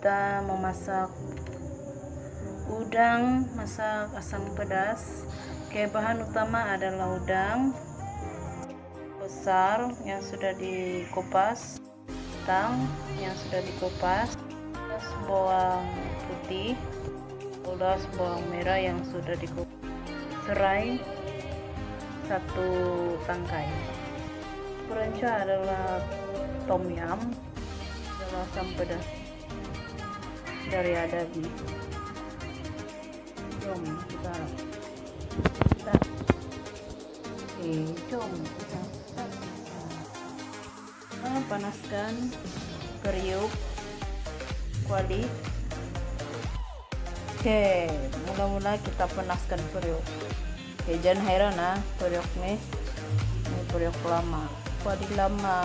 kita memasak udang masak asam pedas. Oke, bahan utama adalah udang besar yang sudah dikupas kentang yang sudah dikupas bawang putih tulas bawang merah yang sudah dikupas. Serai satu tangkai. Perenca adalah tom yum adalah asam pedas dari adabi jom kita kita oke jom kita nah, panaskan periuk kuali. Oke mula-mula kita panaskan periuk oke jangan heran ah periuk nih ini periuk lama. Kuali lama.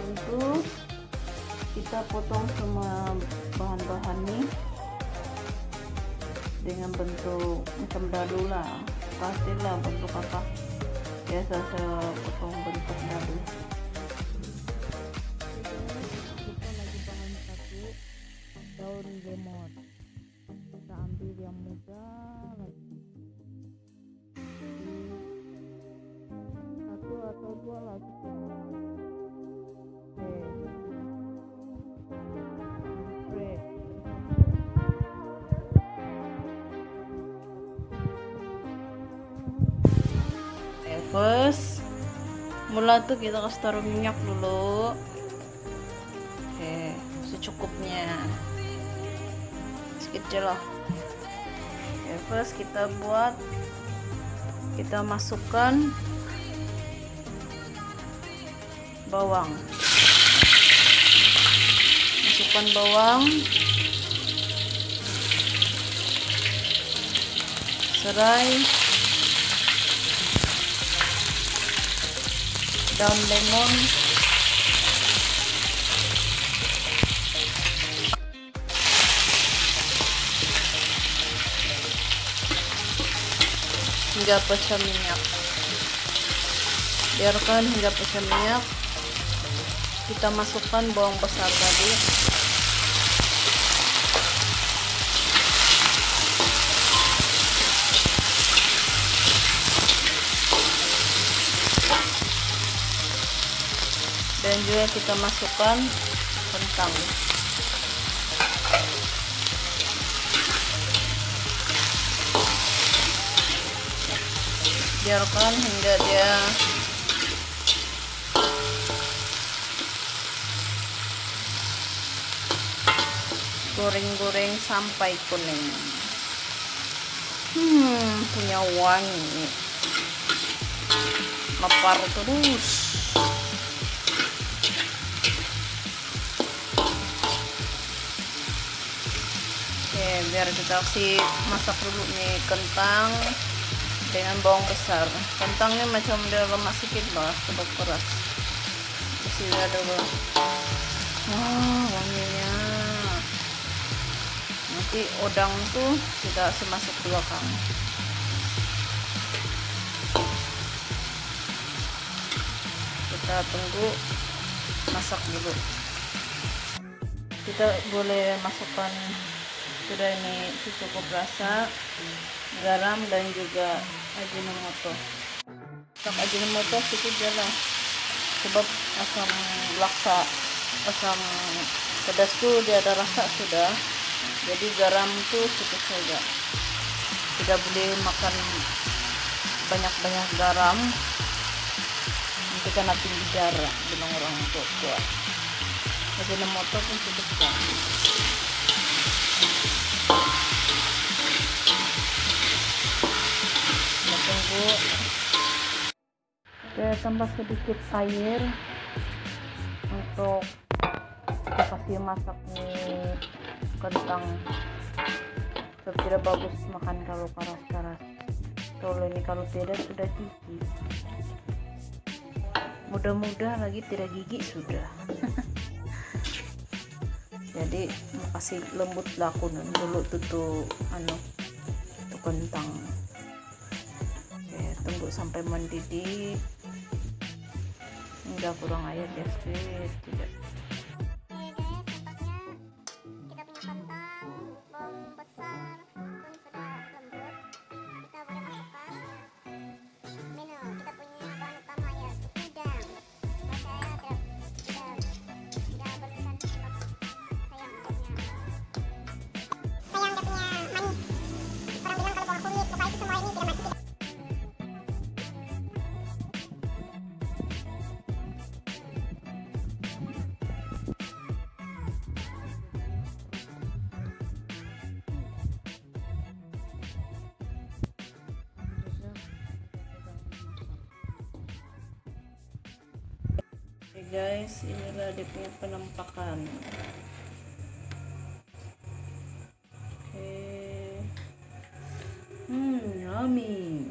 Untuk kita potong semua bahan-bahan nih dengan bentuk macam dadu lah. Pastilah bentuk apa. Biasa saya potong bentuk dadu. Kita lagi bahan satu daun lemon. Kita ambil yang muda lagi. Satu atau dua kita first mula tuh kita kasih taruh minyak dulu. Oke secukupnya. Aja lah. Oke first kita buat kita masukkan bawang. Masukkan bawang. Serai daun lemon. Hingga pecah minyak. Biarkan hingga pecah minyak. Kita masukkan bawang besar tadi dan juga kita masukkan kentang. Biarkan hingga dia goreng-goreng sampai kuning. Hmm punya wangi. Mepar terus Biar kita kasih masak dulu nih kentang dengan bawang besar. Kentangnya macam udah lemak sedikit lah, coba keras. Lihat dulu. Wah, wanginya. Nanti udang tuh kita kasih masuk di belakang. Kita tunggu masak dulu. Kita boleh masukkan sudah ini cukup rasa garam dan juga ajinomoto tak ajinomoto cukup jalan sebab asam laksa asam pedas tuh dia ada rasa sudah. Jadi garam tuh cukup saja. Tidak boleh makan banyak-banyak garam. Nanti kena tinggi darah bilang orang tua ajinomoto pun cukup kan tunggu oke tambah sedikit air untuk kasih masak nih kentang. Sebab tidak bagus makan kalau keras-keras kalau ini kalau tidak sudah gigi. Mudah-mudah lagi tidak gigi sudah. Jadi kasih lembut laku dulu tuh anu tuh kentang tunggu sampai mendidih. Hingga kurang air ya tidak guys, inilah dia punya penampakan. Oke. Hmm, yummy.